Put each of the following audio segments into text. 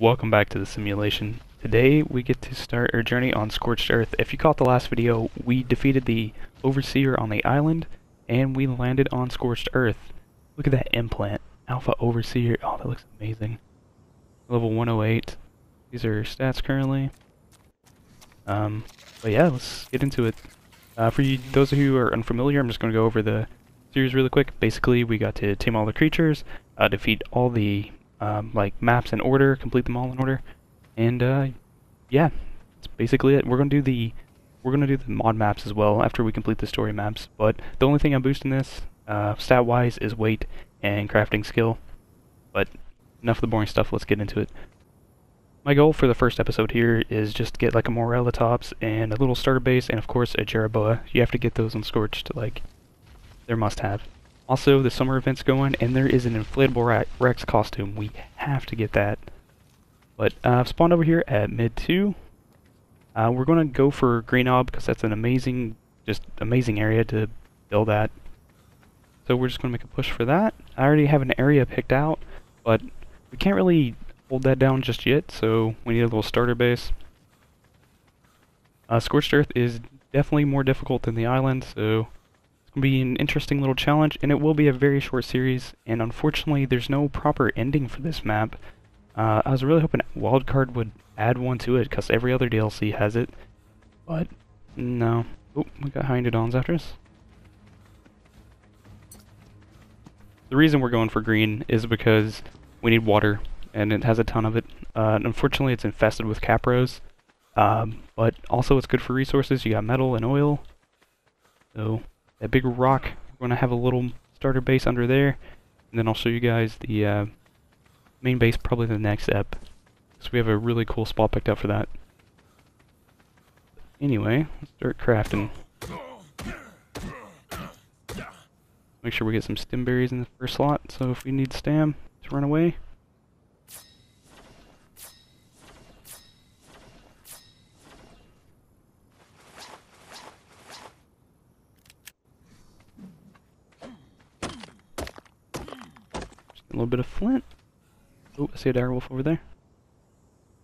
Welcome back to the simulation. Today we get to start our journey on Scorched Earth. If you caught the last video, we defeated the Overseer on the island, and we landed on Scorched Earth. Look at that implant. Alpha Overseer. Oh, that looks amazing. Level 108. These are stats currently. Um, but yeah, let's get into it. Uh, for you, those of you who are unfamiliar, I'm just going to go over the series really quick. Basically, we got to tame all the creatures, uh, defeat all the um, like maps in order, complete them all in order, and uh, yeah, that's basically it. We're gonna do the we're gonna do the mod maps as well after we complete the story maps. But the only thing I'm boosting this uh, stat wise is weight and crafting skill. But enough of the boring stuff. Let's get into it. My goal for the first episode here is just to get like a Morellatops and a little starter base, and of course a Jerboa. You have to get those on Scorched, like they're must have. Also, the summer event's going, and there is an inflatable Rex costume. We have to get that. But uh, I've spawned over here at mid 2. Uh, we're going to go for Green Ob because that's an amazing, just amazing area to build at. So we're just going to make a push for that. I already have an area picked out, but we can't really hold that down just yet, so we need a little starter base. Uh, Scorched Earth is definitely more difficult than the island, so be an interesting little challenge, and it will be a very short series, and unfortunately there's no proper ending for this map. Uh, I was really hoping Wildcard would add one to it, because every other DLC has it, but no. Oh, we got Hyaenodons after us. The reason we're going for green is because we need water, and it has a ton of it. Uh, unfortunately, it's infested with capros, um, but also it's good for resources. You got metal and oil, so that big rock. We're going to have a little starter base under there. And then I'll show you guys the uh, main base probably the next ep. So we have a really cool spot picked out for that. Anyway, let's start crafting. Make sure we get some stim berries in the first slot, so if we need stam to run away, A little bit of flint. Oh, I see a direwolf over there.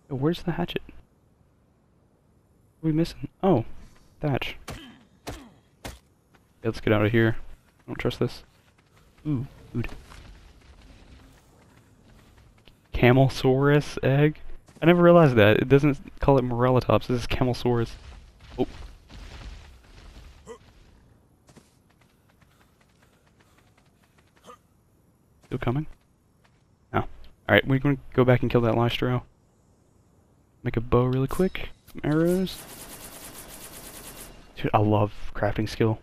Oh, where's the hatchet? What are we missing? Oh, thatch. Let's get out of here. I don't trust this. Ooh, food. Camelsaurus egg? I never realized that. It doesn't call it Morellatops. This is Camelsaurus. Oh. Still coming? Alright, we're going to go back and kill that Lystro. Make a bow really quick. Some arrows. Dude, I love crafting skill.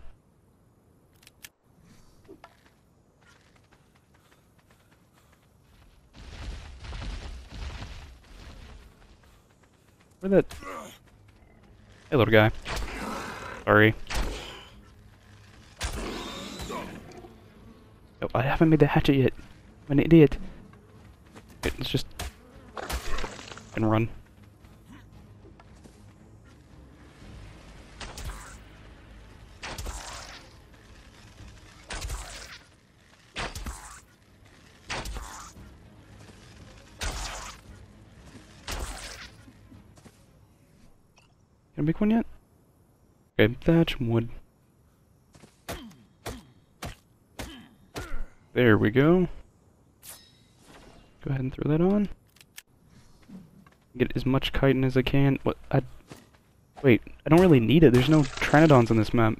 Where that? Hey, little guy. Sorry. Oh, I haven't made the hatchet yet. I'm an idiot. Let's just and run. Can I make one yet? Okay, thatch wood. There we go. Go ahead and throw that on. Get as much chitin as I can. What? I, wait, I don't really need it. There's no Pteranodons on this map.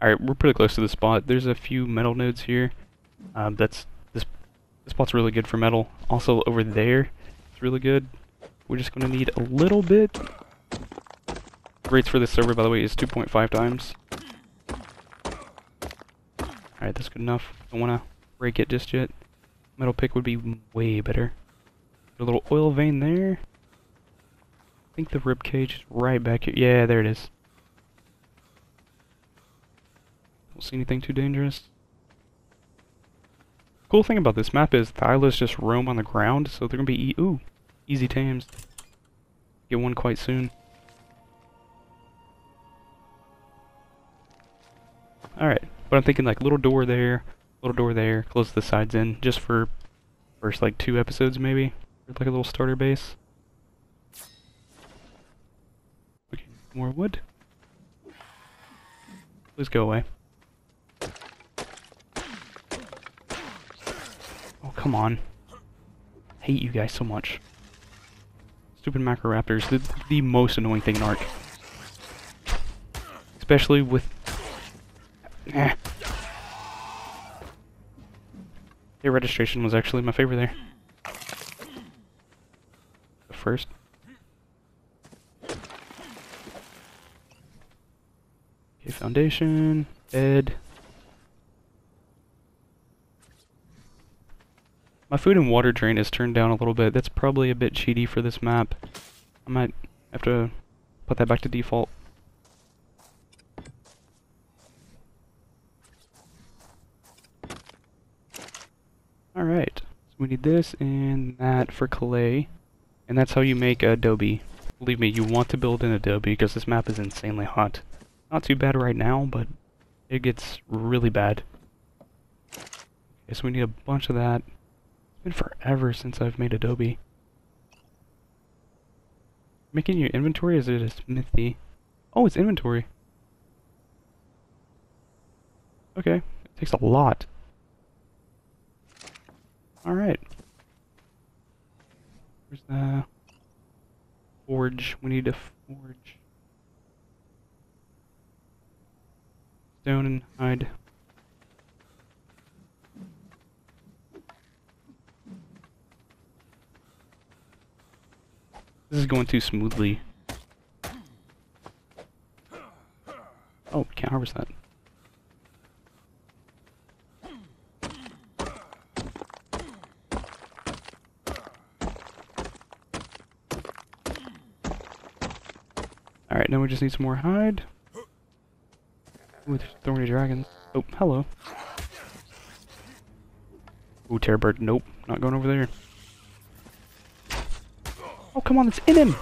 Alright, we're pretty close to the spot. There's a few metal nodes here. Um, that's this, this spot's really good for metal. Also over there, it's really good. We're just going to need a little bit. Rates for this server, by the way, is 2.5 times. Alright, that's good enough. Don't want to break it just yet. Metal pick would be way better. A little oil vein there. I think the rib cage is right back here. Yeah, there it is. Don't see anything too dangerous. Cool thing about this map is the Thylas just roam on the ground, so they're gonna be e ooh Easy times. Get one quite soon. Alright, but I'm thinking like little door there, little door there, close the sides in, just for first like two episodes maybe, like a little starter base. Okay, more wood. Please go away. Oh, come on. I hate you guys so much. Stupid Microraptors, the, the most annoying thing in Ark. Especially with... Eh. Their registration was actually my favorite there. The first. Okay, foundation, bed. My food and water drain is turned down a little bit. That's probably a bit cheaty for this map. I might have to put that back to default. Alright, so we need this and that for clay. And that's how you make Adobe. Believe me, you want to build an Adobe because this map is insanely hot. Not too bad right now, but it gets really bad. Okay, so we need a bunch of that. Been forever since I've made Adobe. Making your inventory is it a smithy? Oh, it's inventory. Okay, it takes a lot. Alright. Where's the forge? We need a forge. Stone and hide. This is going too smoothly. Oh, can't harvest that. Alright, now we just need some more hide. With thorny dragons. Oh, hello. Ooh, terror bird. Nope, not going over there. Oh, come on, it's in him!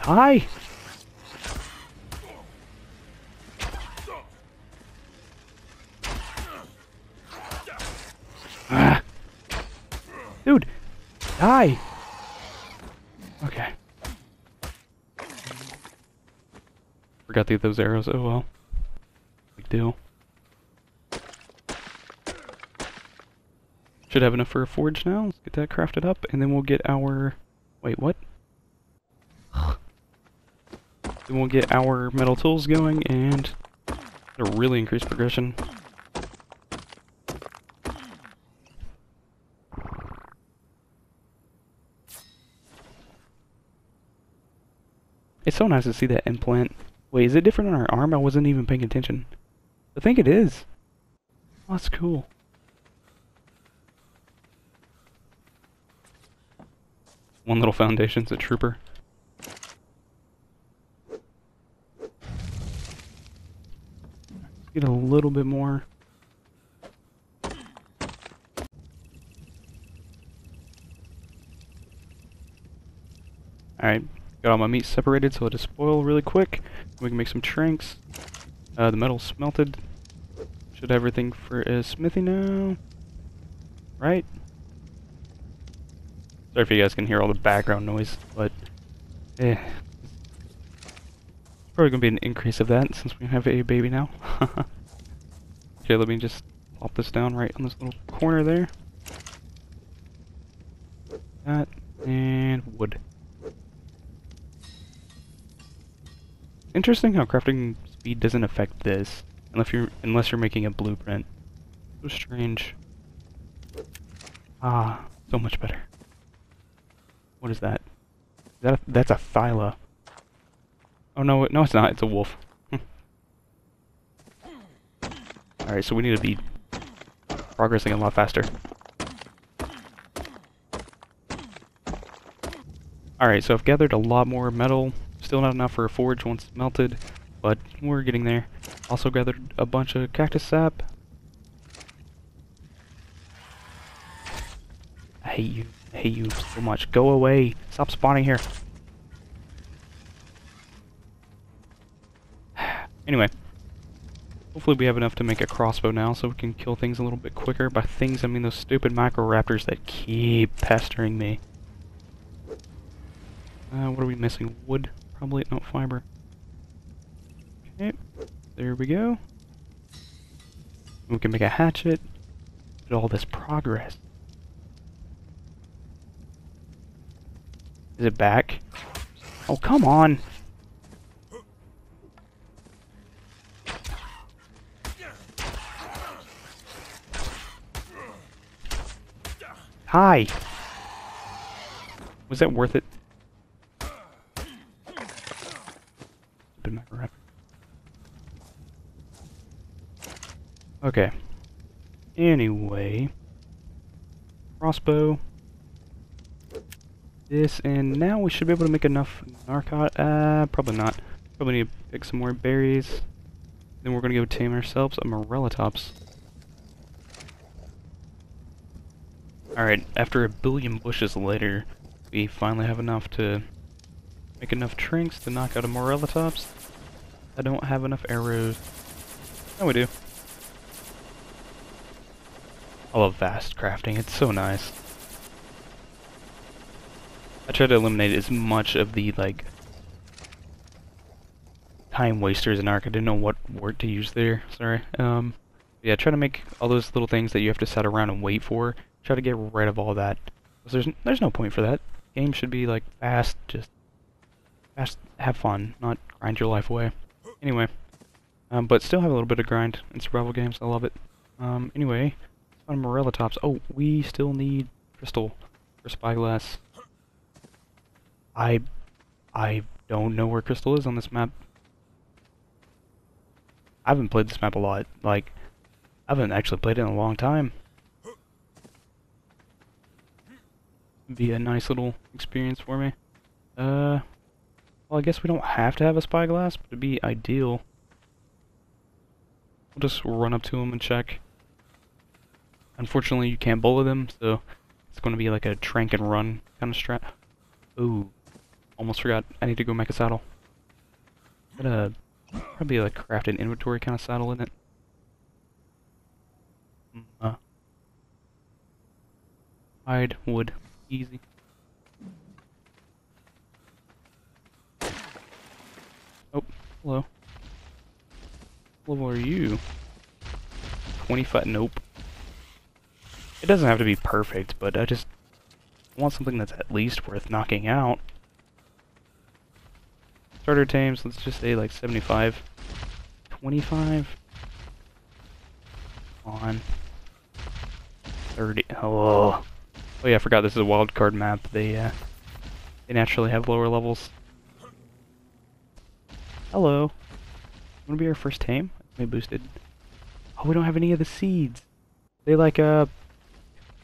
Hi! Ah! Dude! Die! Okay. Forgot to get those arrows. Oh well. Big deal. Should have enough for a forge now. Let's get that crafted up, and then we'll get our... Wait, what? then we'll get our metal tools going, and it'll really increase progression. It's so nice to see that implant. Wait, is it different on our arm? I wasn't even paying attention. I think it is. Oh, that's cool. One little foundation's a trooper. Get a little bit more. Alright, got all my meat separated so it'll spoil really quick. We can make some tranks. Uh, the metal smelted. Should have everything for a smithy now. Right? Sorry if you guys can hear all the background noise, but eh. Probably gonna be an increase of that since we have a baby now. okay, let me just pop this down right on this little corner there. That and wood. Interesting how crafting speed doesn't affect this unless you're unless you're making a blueprint. So strange. Ah, so much better. What is that? Is that a, that's a thyla. Oh no, no it's not. It's a wolf. Hmm. Alright, so we need to be progressing a lot faster. Alright, so I've gathered a lot more metal. Still not enough for a forge once it's melted, but we're getting there. Also gathered a bunch of cactus sap. I hate you hate you so much. Go away. Stop spawning here. anyway. Hopefully we have enough to make a crossbow now so we can kill things a little bit quicker. By things, I mean those stupid microraptors that keep pestering me. Uh, what are we missing? Wood? Probably, not fiber. Okay, there we go. We can make a hatchet. Look at all this progress. Is it back? Oh, come on! Hi! Was that worth it? Okay. Anyway. Crossbow. This, and now we should be able to make enough narcot. Uh, probably not. Probably need to pick some more berries. Then we're gonna go tame ourselves a Morellatops. Alright, after a billion bushes later, we finally have enough to make enough trinks to knock out a Morellatops. I don't have enough arrows. Oh, we do. I love fast crafting, it's so nice. I try to eliminate as much of the, like, time wasters in Ark. I didn't know what word to use there, sorry. Um, yeah, try to make all those little things that you have to sit around and wait for. Try to get rid of all that. There's, there's no point for that. Game should be, like, fast, just fast, have fun, not grind your life away. Anyway, um, but still have a little bit of grind in survival games. I love it. Um, anyway, on Morellatops. Oh, we still need crystal for spyglass. I I don't know where crystal is on this map. I haven't played this map a lot. Like, I haven't actually played it in a long time. Be a nice little experience for me. Uh, well, I guess we don't have to have a spyglass, but it'd be ideal. We'll just run up to him and check. Unfortunately, you can't bullet them, so it's going to be like a trank and run kind of strat. Ooh, almost forgot. I need to go make a saddle. Got a probably like crafted inventory kind of saddle in it. Mm, uh, hide wood, easy. Oh, hello. What level are you? 25, nope. It doesn't have to be perfect, but I just want something that's at least worth knocking out. Starter tames, let's just say like 75. 25? On. 30. Oh. Oh yeah, I forgot this is a wild card map. They, uh, they naturally have lower levels. Hello. Wanna be our first tame? Mate boosted. Oh, we don't have any of the seeds. They like, uh,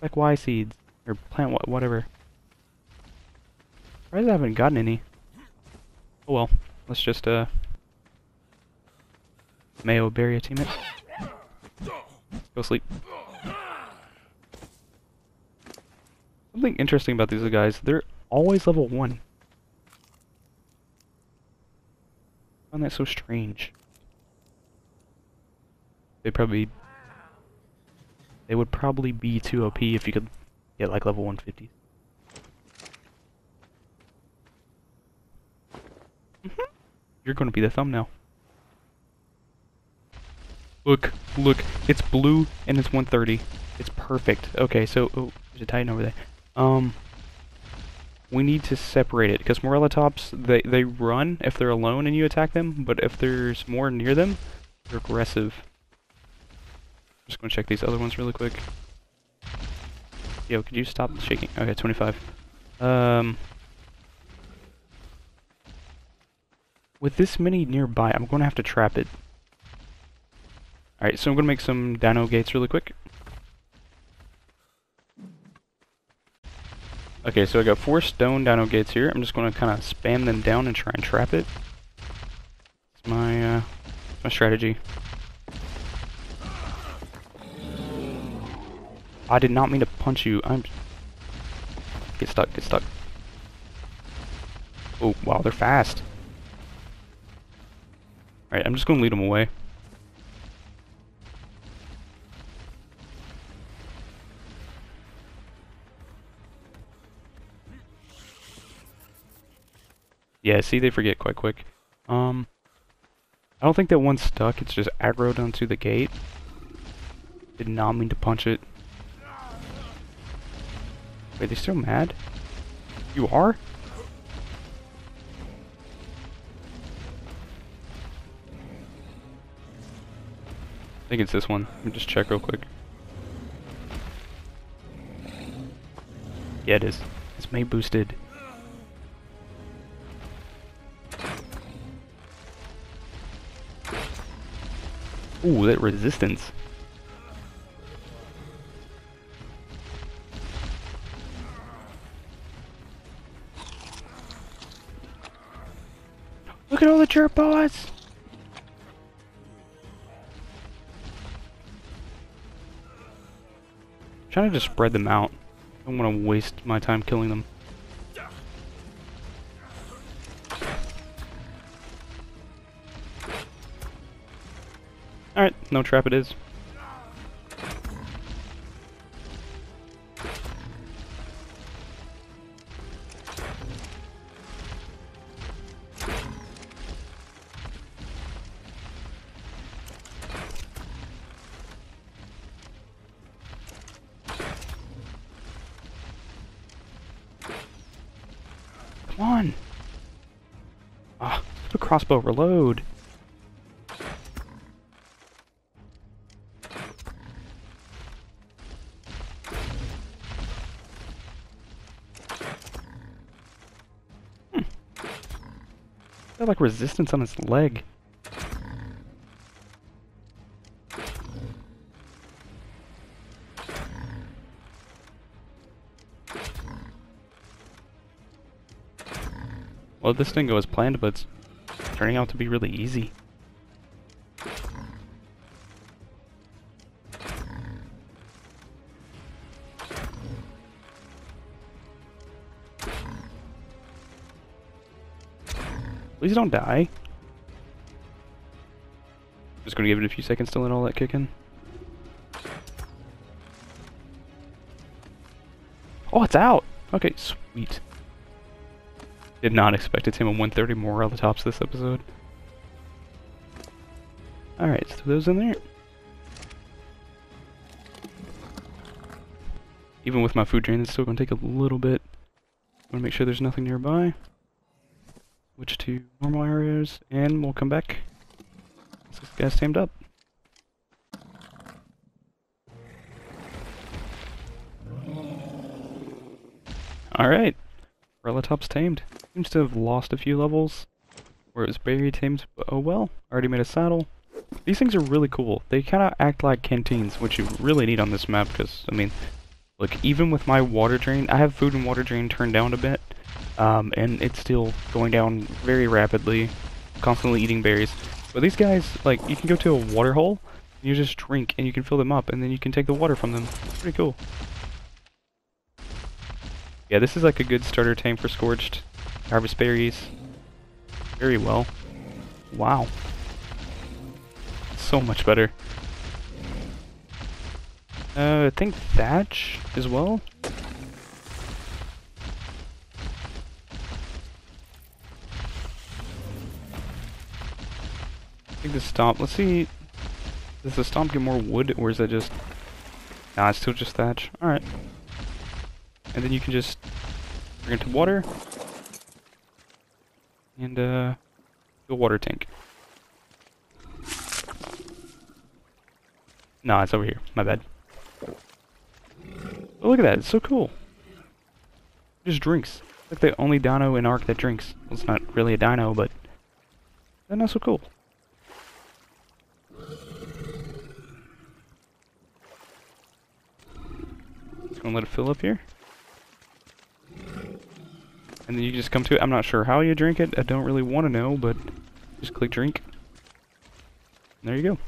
like Y seeds. Or plant what whatever. I haven't gotten any. Oh well. Let's just uh Mayo bury a teammate. Go sleep. Something interesting about these guys, they're always level 1. I find that so strange. They probably they would probably be too OP if you could get like level 150. Mm -hmm. You're going to be the thumbnail. Look, look, it's blue and it's 130. It's perfect. Okay, so, oh, there's a Titan over there. Um, we need to separate it, because Morellatops, they, they run if they're alone and you attack them, but if there's more near them, they're aggressive. Just gonna check these other ones really quick. Yo, could you stop shaking? Okay, 25. Um, with this many nearby, I'm gonna have to trap it. Alright, so I'm gonna make some dino gates really quick. Okay, so I got four stone dino gates here. I'm just gonna kind of spam them down and try and trap it. It's my, uh, my strategy. I did not mean to punch you. I'm... Get stuck, get stuck. Oh, wow, they're fast. Alright, I'm just gonna lead them away. Yeah, see, they forget quite quick. Um, I don't think that one's stuck. It's just aggroed onto the gate. Did not mean to punch it. Wait, they still mad? You are? Think it's this one. Let me just check real quick. Yeah, it is. It's Mate boosted. Ooh, that resistance. Look at all the jerboas! Trying to just spread them out. I don't want to waste my time killing them. Alright, no trap it is. On! Ah, the crossbow reload. Got like resistance on his leg. Well, this didn't go as planned, but it's turning out to be really easy. Please don't die. Just gonna give it a few seconds to let all that kick in. Oh, it's out! Okay, sweet. Did not expect a team of 130 Morellatops this episode. Alright, so those in there. Even with my food drain, it's still gonna take a little bit. Wanna make sure there's nothing nearby. Switch to normal areas, and we'll come back. This guy's tamed up. Alright. Relotop's tamed. Seems to have lost a few levels. Where it was very tamed, but oh well. Already made a saddle. These things are really cool. They kind of act like canteens, which you really need on this map, because, I mean, look, even with my water drain, I have food and water drain turned down a bit, um, and it's still going down very rapidly, constantly eating berries. But these guys, like, you can go to a water hole, and you just drink, and you can fill them up, and then you can take the water from them. Pretty cool. Yeah, this is like a good starter tank for Scorched. Harvest berries. Very well. Wow. So much better. Uh, I think Thatch as well. I think the stomp, let's see, does the stomp get more wood or is that just, nah, it's still just thatch. Alright. And then you can just bring it to water. And, uh, the water tank. No, it's over here. My bad. Oh, look at that. It's so cool. It just drinks. Like the only dino in Ark that drinks. Well, it's not really a dino, but that's not so cool. Just gonna let it fill up here. And then you just come to it. I'm not sure how you drink it. I don't really want to know, but just click drink. There you go.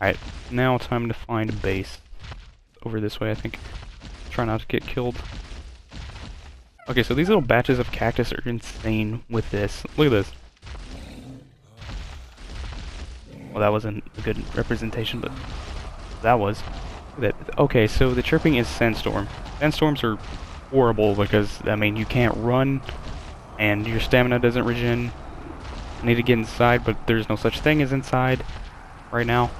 Alright, now time to find a base. Over this way, I think. try not to get killed. Okay, so these little batches of cactus are insane with this. Look at this. Well, that wasn't a good representation, but that was. That okay, so the chirping is sandstorm. Sandstorms are horrible because I mean you can't run, and your stamina doesn't regen. I need to get inside, but there's no such thing as inside right now.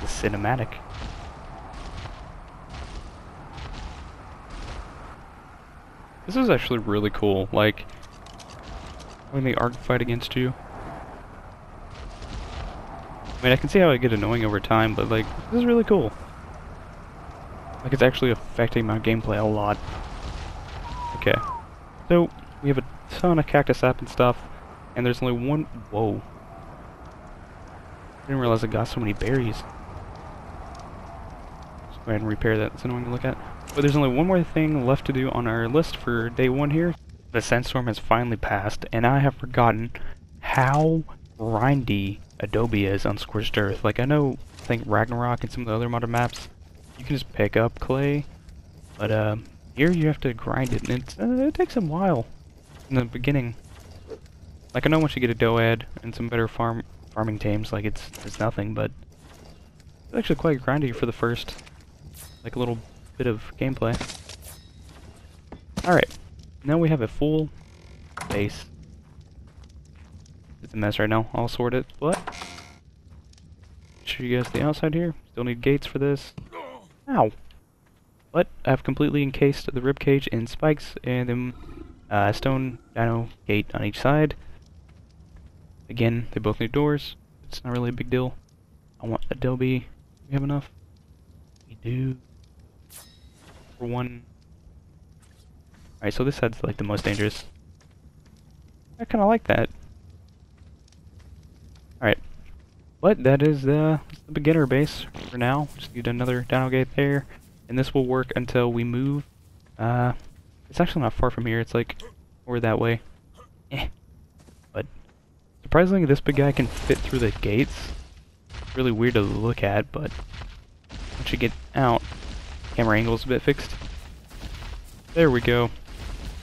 The cinematic. This is actually really cool. Like when they arc fight against you. I mean, I can see how it get annoying over time, but like, this is really cool. Like, it's actually affecting my gameplay a lot. Okay. So, we have a ton of cactus sap and stuff, and there's only one... Whoa. I didn't realize I got so many berries. Let's go ahead and repair that. It's annoying to look at. But there's only one more thing left to do on our list for day one here. The sandstorm has finally passed, and I have forgotten how grindy Adobe is on Scorched Earth. Like, I know, I think Ragnarok and some of the other modern maps, you can just pick up clay, but uh, here you have to grind it, and it, uh, it takes a while in the beginning. Like, I know once you get a Doed and some better farm farming tames, like, it's, it's nothing, but it's actually quite grindy for the first, like, a little bit of gameplay. Alright. Now we have a full base. It's a mess right now. I'll sort it. What? Show you guys the outside here. Still need gates for this. Ow! But I've completely encased the rib cage in spikes and then uh, stone dino gate on each side. Again, they both need doors. It's not really a big deal. I want adobe. We have enough? We do. For one Alright, so this side's like the most dangerous. I kinda like that. Alright. But that is uh, the beginner base for now. Just need another dino gate there. And this will work until we move. Uh, it's actually not far from here. It's like over that way. Eh. But surprisingly, this big guy can fit through the gates. Really weird to look at, but once you get out, camera angle's a bit fixed. There we go.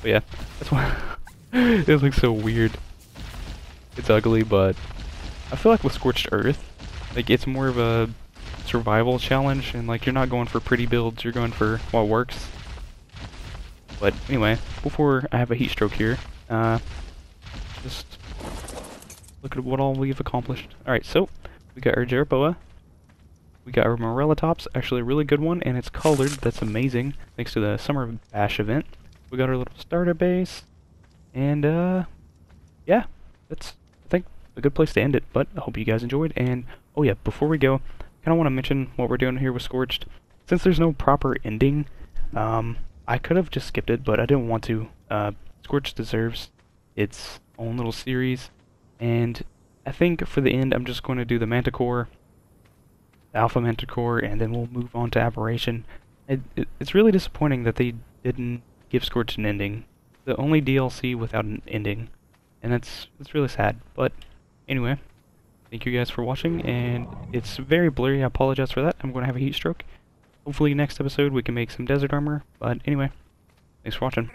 But yeah, that's why it looks so weird. It's ugly, but I feel like with Scorched Earth, like it's more of a survival challenge, and like you're not going for pretty builds, you're going for what works. But anyway, before I have a heat stroke here, uh, just look at what all we've accomplished. Alright, so we got our Jerboa, we got our Morellatops, actually a really good one, and it's colored, that's amazing, thanks to the Summer Bash event. We got our little starter base. And, uh, yeah, that's, I think, a good place to end it. But I hope you guys enjoyed. And, oh yeah, before we go, I kind of want to mention what we're doing here with Scorched. Since there's no proper ending, um, I could have just skipped it, but I didn't want to. Uh, Scorched deserves its own little series. And I think for the end, I'm just going to do the Manticore, Alpha Manticore, and then we'll move on to Aberration. It, it, it's really disappointing that they didn't give Scorch an ending. The only DLC without an ending. And that's, that's really sad. But anyway, thank you guys for watching, and it's very blurry, I apologize for that. I'm going to have a heat stroke. Hopefully next episode we can make some desert armor, but anyway, thanks for watching.